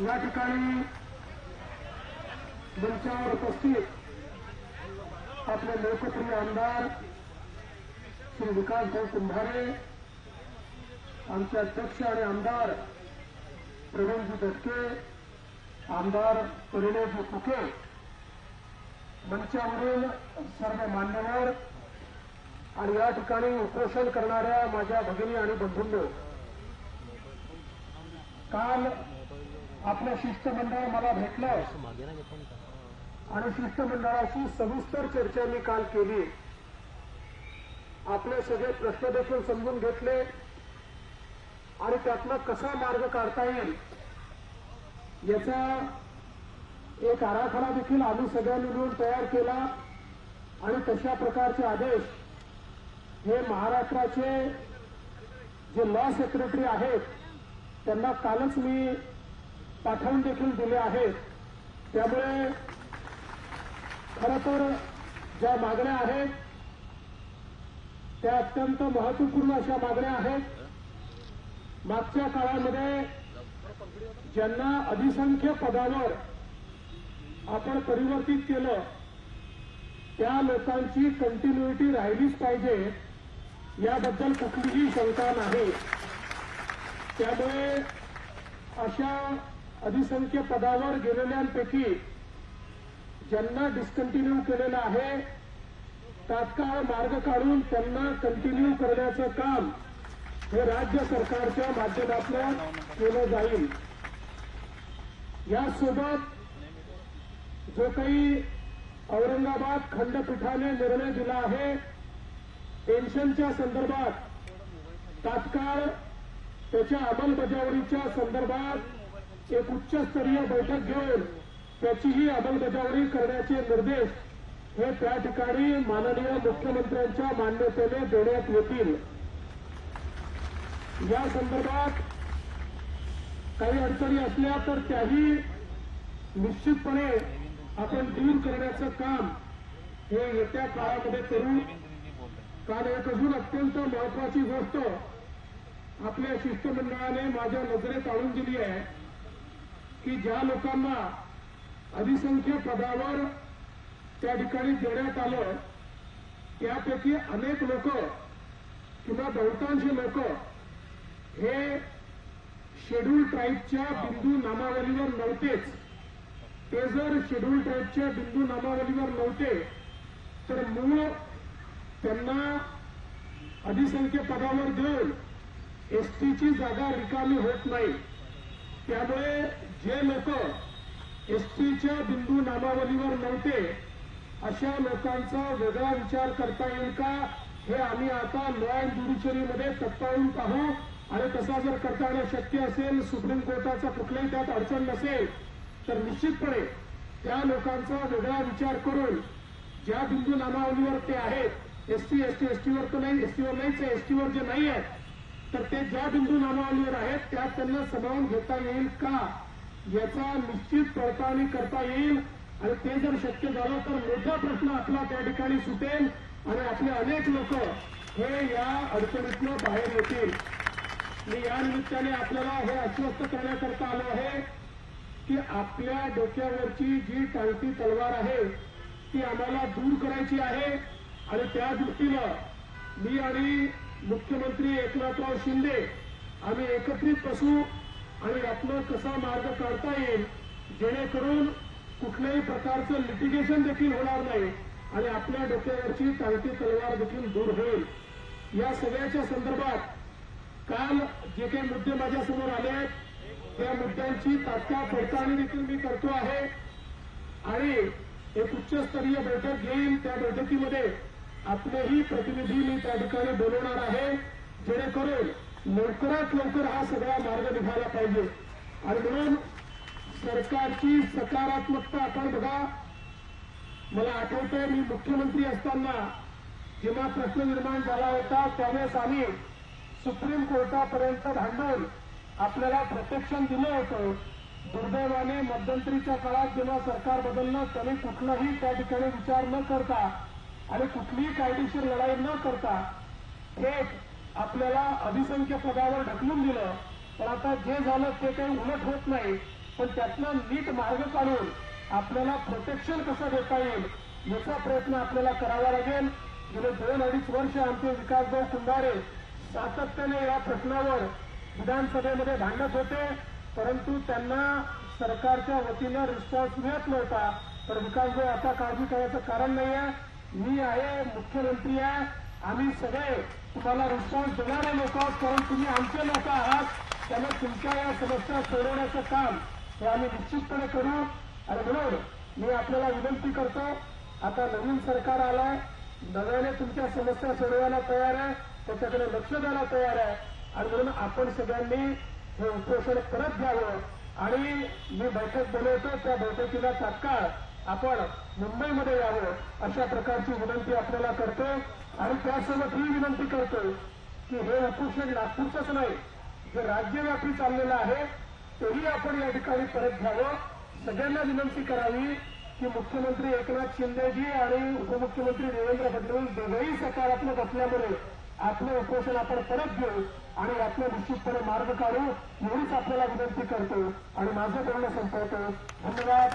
या ठिकाणी मंचावर उपस्थित आपले लोकप्रिय आमदार श्री विकासभाऊ कुंभारे आमचे अध्यक्ष आणि आमदार प्रवीणजी दटके आमदार परिणयजी फुके मंचावरील सर्व मान्यवर आणि या ठिकाणी उपोषण करणाऱ्या माझ्या भगिनी आणि बंधूंनो काल आपलं शिष्टमंडळ मला भेटलं आणि शिष्टमंडळाशी सविस्तर चर्चा मी काल केली. आपले सगळे प्रश्न देखील समजून घेतले. आणि त्यातला कसा मार्ग काढता येईल याचा एक आराखडा देखील आम्ही सगळ्यांनी मिळून तयार केला. आणि तशा प्रकारचे आदेश हे महाराष्ट्राचे जे लॉ सेक्रेटरी आहेत त्यांना कालच मी पाठवून देखील दिले आहेत त्यामुळे खरं तर ज्या मागण्या आहेत त्या अत्यंत महत्त्वपूर्ण अशा मागण्या आहेत. मागच्या काळामध्ये ज्यांना अधिसंख्य पदावर आपण परिवर्तित केलं त्या लोकांची कंटिन्युटी राहिलीच पाहिजे याबद्दल कुठलीही शंका नाही. त्यामुळे अशा अधिसंख्य पदावर गेलेल्यांपैकी ज्यांना डिस्कंटिन्यू केलेलं आहे तात्काळ मार्ग काढून त्यांना कंटिन्यू करण्याचं काम हे राज्य सरकारच्या माध्यमातून केलं जाईल. यासोबत जो काही औरंगाबाद खंडपीठाने निर्णय दिला आहे पेन्शनच्या संदर्भात तात्काळ त्याच्या अंमलबजावणीच्या संदर्भात एक उच्चस्तरीय बैठक घेऊन त्याचीही अंमलबजावणी करण्याचे निर्देश हे त्या ठिकाणी माननीय मुख्यमंत्र्यांच्या मान्यतेने देण्यात येतील. या संदर्भात काही अडचणी असल्या तर त्याही निश्चितपणे आपण दूर करण्याचं काम हे येत्या काळामध्ये करू. काल एक अजून अत्यंत महत्वाची गोष्ट आपल्या शिष्टमंडळाने माझ्या नजरेत आणून दिली आहे. की ज्या लोकांना अधिसंख्य पदावर त्या ठिकाणी देण्यात आलं त्यापैकी अनेक लोक किंवा बहुतांश लोक हे शेड्यूल ट्राईबच्या बिंदू नामावलीवर नव्हतेच. ते जर शेड्यूल ट्राईबच्या बिंदू नामावलीवर नव्हते तर मूळ त्यांना अधिसंख्य पदावर देऊन एसटीची जागा रिकामी होत नाही. त्यामुळे जे लोक एसटीच्या बिंदू नामावलीवर नव्हते अशा लोकांचा वेगळा विचार करता येईल का? हे आम्ही आता लॉ अँड ज्युडिशरीमध्ये तत्पाळून पाहू. आणि तसा जर करता येणं शक्य असेल सुप्रीम कोर्टाचा कुठल्याही त्यात अडचण नसेल तर निश्चितपणे त्या लोकांचा वेगळा विचार करून ज्या बिंदू नामावलीवर ते आहेत एसटी एसटी एसटीवर तर नाही एसटीवर नाहीच आहे एसटीवर जे नाही आहेत तर ते ज्या बिंदू नामावलीवर आहेत त्यात त्यांना समावून घेता येईल का? याचा निश्चित पडताळणी करता येईल. आणि ते जर शक्य झालं तर मोठा प्रश्न आपला त्या ठिकाणी सुटेल आणि आपले अनेक लोक हे या अडचणीतनं बाहेर येतील. मी या निमित्ताने आपल्याला हे आश्वस्त करण्याकरता आलो आहे की आपल्या डोक्यावरची जी टाळती तलवार आहे ती आम्हाला दूर करायची आहे. आणि त्या दृष्टीनं मी आणि मुख्यमंत्री एकनाथराव शिंदे आम्ही एकत्रित बसू आणि यातनं कसा मार्ग काढता येईल जेणेकरून कुठल्याही प्रकारचं लिटिगेशन देखील होणार नाही आणि आपल्या डोक्यावरची टाळती तलवार देखील दूर होईल. या सगळ्याच्या संदर्भात काल जे काही मुद्दे माझ्यासमोर आले आहेत त्या मुद्द्यांची तात्काळ पडताळणी देखील मी करतो आहे. आणि एक उच्चस्तरीय बैठक घेईन. त्या बैठकीमध्ये आपलेही प्रतिनिधी मी त्या ठिकाणी बोलवणार आहे. जेणेकरून लवकरात लवकर हा सगळा मार्ग निघाला पाहिजे. आणि म्हणून सरकारची सकारात्मकता आपण बघा. मला आठवतंय मी मुख्यमंत्री असताना जेव्हा प्रश्न निर्माण झाला होता त्यावेळेस आम्ही सुप्रीम कोर्टापर्यंत भांडून आपल्याला प्रोटेक्शन दिलं होतं. दुर्दैवाने मध्यंतरीच्या काळात जेव्हा सरकार बदललं त्यांनी कुठलाही त्या ठिकाणी विचार न करता आणि कुठलीही कायदेशीर लढाई न करता थेट आपल्याला अभिसंख्य पदावर ढकलून दिलं. पण आता जे झालं ते काही उलट होत नाही. पण त्यातनं नीट मार्ग काढून आपल्याला प्रोटेक्शन कसं देता येईल याचा प्रयत्न आपल्याला करावा लागेल. गेले दोन अडीच वर्ष आमचे विकासभाऊ कुंभारे सातत्याने या प्रश्नावर विधानसभेमध्ये भांडत होते. परंतु त्यांना सरकारच्या वतीनं रिस्पॉन्स मिळत नव्हता. तर विकासभाऊ आता काळजी करायचं कारण नाही आहे मी आहे मुख्यमंत्री आहे. आम्ही सगळे तुम्हाला रिस्पॉन्स देणारे लोक आहोत कारण तुम्ही आमचे लोक आहात. त्यामुळे तुमच्या या समस्या सोडवण्याचं काम हे आम्ही निश्चितपणे करू. आणि म्हणून मी आपल्याला विनंती करतो आता नवीन सरकार आलंय नव्याने तुमच्या समस्या सोडवायला तयार आहे त्याच्याकडे लक्ष द्यायला तयार आहे. आणि म्हणून आपण सगळ्यांनी हे उपोषण करत घ्यावं. आणि मी बैठक बोलवतो त्या बैठकीला तात्काळ आपण मुंबईमध्ये यावं अशा प्रकारची विनंती आपल्याला करतो आणि त्यासोबत ही विनंती करतो की हे उपोषण नागपूरचंच नाही जे राज्यव्यापी चाललेलं आहे तेही आपण या ठिकाणी परत घ्यावं. सगळ्यांना विनंती करावी की मुख्यमंत्री एकनाथ शिंदेजी आणि उपमुख्यमंत्री देवेंद्र फडणवीस दोघेही सकारात्मक असल्यामुळे आपलं उपोषण आपण परत घेऊ आणि यातनं निश्चितपणे मार्ग काढू एवढीच आपल्याला विनंती करतो आणि माझं बोलणं संपवतो धन्यवाद.